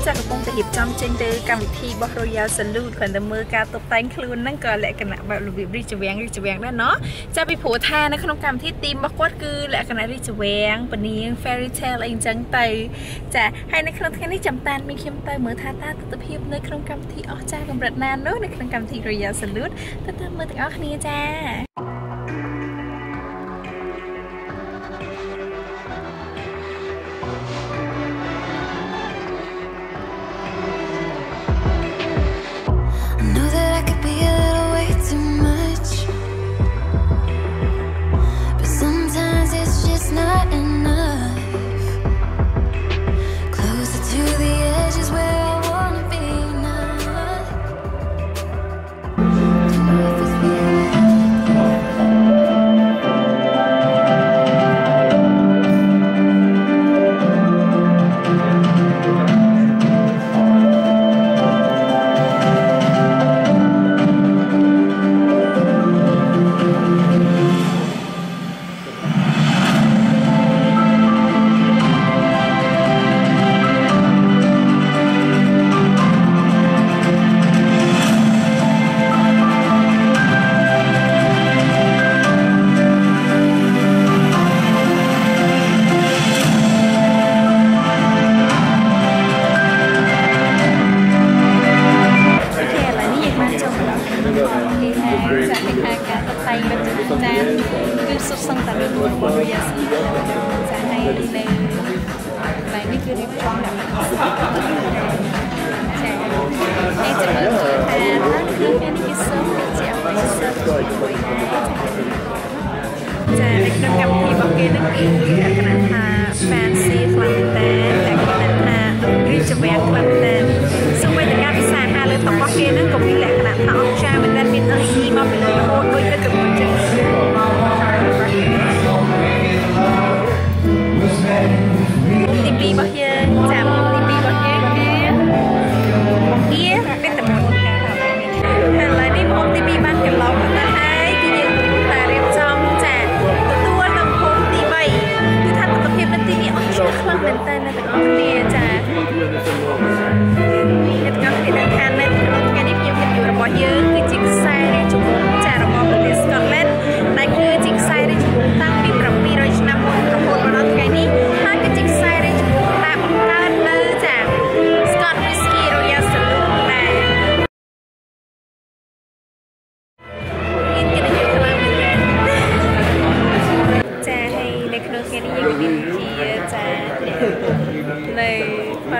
ងខ្ញុំចាកំពុងតែរៀបចំចេញទៅកម្មវិធីរបស់ Royal Salute គ្រាន់តែមើលការតុបតែងខ្លួនហ្នឹងក៏លក្ខណៈបែបរបៀបរីកចម្រាំងរីកចម្រាំងដែរណោះចាពីព្រោះថានៅក្នុងកម្មវិធីទីមរបស់គាត់គឺលក្ខណៈរីកចម្រាំងពនាង fairy tale អីចឹងទៅចាហើយនៅក្នុងថ្ងៃនេះចាំតានមានខ្ញុំទៅមើលថាតើទស្សនវិជ្ជានៅក្នុងកម្មវិធីអស្ចារ្យកម្រិតណានោះនៅក្នុងកម្មវិធី Royal Salute ទៅតាម Amém.